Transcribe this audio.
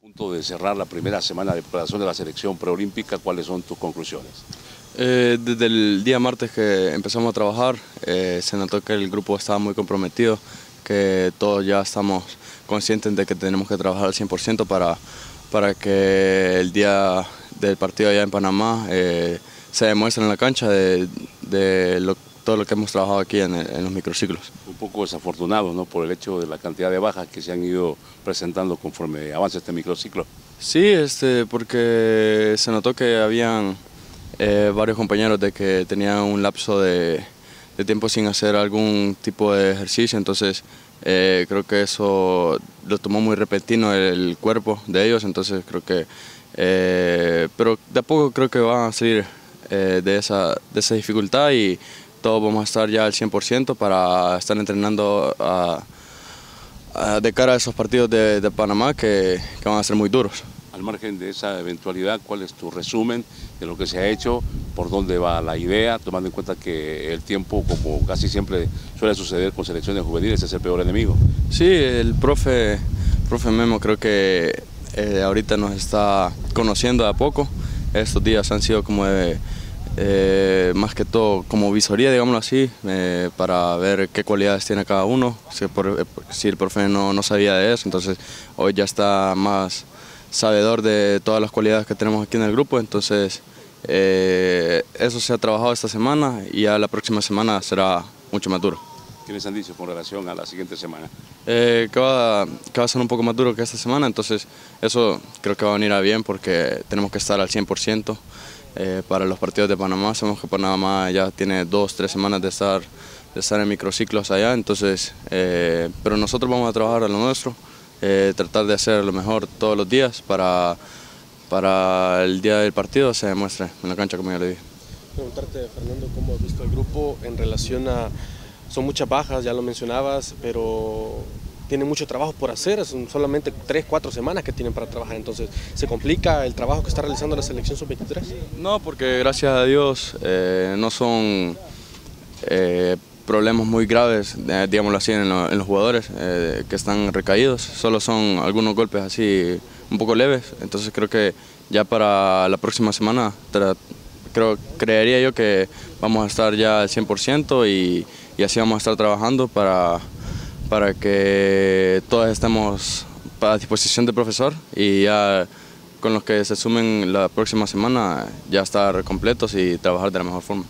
punto de cerrar la primera semana de preparación de la selección preolímpica, ¿cuáles son tus conclusiones? Eh, desde el día martes que empezamos a trabajar, eh, se notó que el grupo estaba muy comprometido, que todos ya estamos conscientes de que tenemos que trabajar al 100% para, para que el día del partido allá en Panamá eh, se demuestre en la cancha de, todo lo que hemos trabajado aquí en, en, los microciclos. Un poco desafortunado ¿no? por el hecho de la cantidad de bajas que se han ido presentando conforme avanza este microciclo. Sí, este, porque se notó que habían eh, varios compañeros de que tenían un lapso de, tiempo sin hacer algún tipo de ejercicio, entonces eh, creo que eso lo tomó muy repentino el cuerpo de ellos, entonces creo que, eh, pero de a poco creo que van a salir de, esa, de esa dificultad y todos vamos a estar ya al 100% para estar entrenando de cara a esos partidos de, Panamá que van a ser muy duros al margen de esa eventualidad, ¿cuál es tu resumen de lo que se ha hecho? ¿Por dónde va la idea? Tomando en cuenta que el tiempo, como casi siempre suele suceder con selecciones juveniles, es el peor enemigo. Sí, el profe, profe Memo creo que eh, ahorita nos está conociendo a poco. Estos días han sido como de, eh, más que todo como visoría, digámoslo así, eh, para ver qué cualidades tiene cada uno. Si, si el profe no, no sabía de eso, entonces hoy ya está más sabedor de todas las cualidades que tenemos aquí en el grupo, entonces eh, eso se ha trabajado esta semana y ya la próxima semana será mucho más duro. ¿Qué les han dicho con relación a la siguiente semana? Eh, que, va, que va a ser un poco más duro que esta semana, entonces eso creo que va a venir a bien porque tenemos que estar al 100% eh, para los partidos de Panamá. Sabemos que Panamá ya tiene dos, tres semanas de estar, de estar en microciclos allá, entonces, pero nosotros vamos a trabajar a lo nuestro. Eh, tratar de hacer lo mejor todos los días para, para el día del partido se demuestre en la cancha, como ya le dije. Preguntarte, Fernando, cómo has visto el grupo en relación a... Son muchas bajas, ya lo mencionabas, pero tiene mucho trabajo por hacer, son solamente 3, 4 semanas que tienen para trabajar, entonces ¿se complica el trabajo que está realizando la selección sub-23? No, porque gracias a Dios eh, no son eh, problemas muy graves, eh, digámoslo así, en, los jugadores eh, que están recaídos. Solo son algunos golpes así un poco leves. Entonces creo que ya para la próxima semana creo, creería yo que vamos a estar ya al 100% y, y así vamos a estar trabajando para, para que todos estemos a disposición del profesor y ya con los que se sumen la próxima semana ya estar completos y trabajar de la mejor forma.